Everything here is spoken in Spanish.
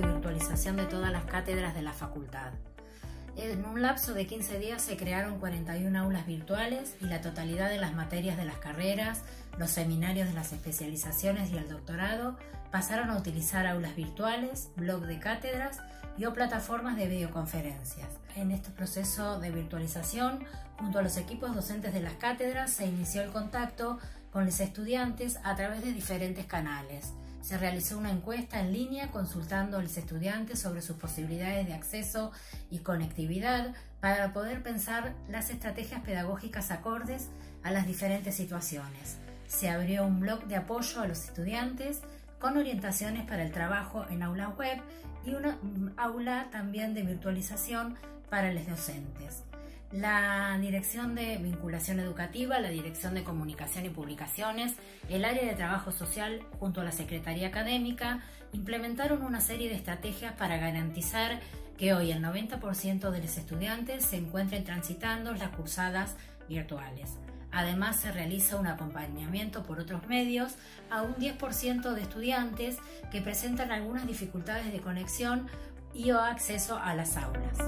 virtualización de todas las cátedras de la facultad. En un lapso de 15 días se crearon 41 aulas virtuales y la totalidad de las materias de las carreras, los seminarios de las especializaciones y el doctorado pasaron a utilizar aulas virtuales, blog de cátedras y o plataformas de videoconferencias. En este proceso de virtualización, junto a los equipos docentes de las cátedras, se inició el contacto con los estudiantes a través de diferentes canales. Se realizó una encuesta en línea consultando a los estudiantes sobre sus posibilidades de acceso y conectividad para poder pensar las estrategias pedagógicas acordes a las diferentes situaciones. Se abrió un blog de apoyo a los estudiantes con orientaciones para el trabajo en aulas web y una aula también de virtualización para los docentes. La Dirección de Vinculación Educativa, la Dirección de Comunicación y Publicaciones, el área de trabajo social junto a la Secretaría Académica implementaron una serie de estrategias para garantizar que hoy el 90% de los estudiantes se encuentren transitando las cursadas virtuales. Además, se realiza un acompañamiento por otros medios a un 10% de estudiantes que presentan algunas dificultades de conexión y o acceso a las aulas.